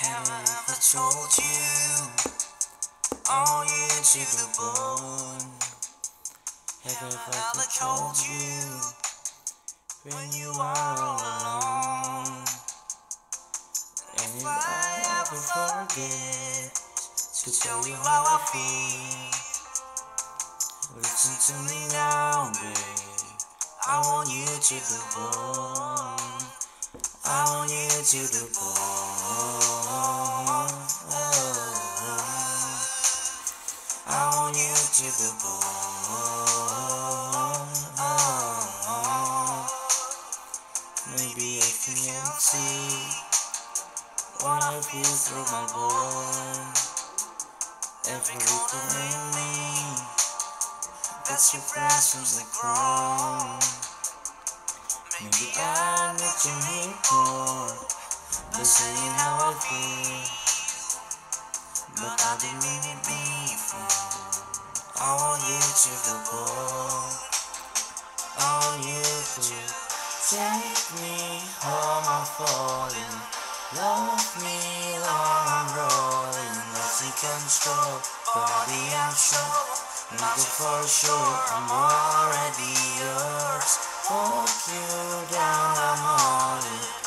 Have I ever told you all you to the bone? Have I ever told you when you are all alone? And if I ever forget to tell you how I feel, listen to me now, babe. I want you to the bone. I want you to the bone. Can see what I feel through my bone. Every ripple in me, that's your presence like chrome. Maybe I need to meet more, but saying how I feel. But I didn't mean it before. I want you to the home. I'm falling. Love me long I'm rolling. Losing control. Body and soul. Not for sure. I'm already yours. Hold you down. I'm all in.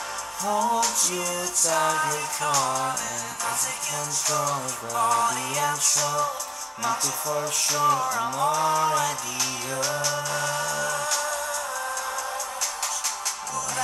Hold you tightly and as I control body and soul. Not for sure. I'm already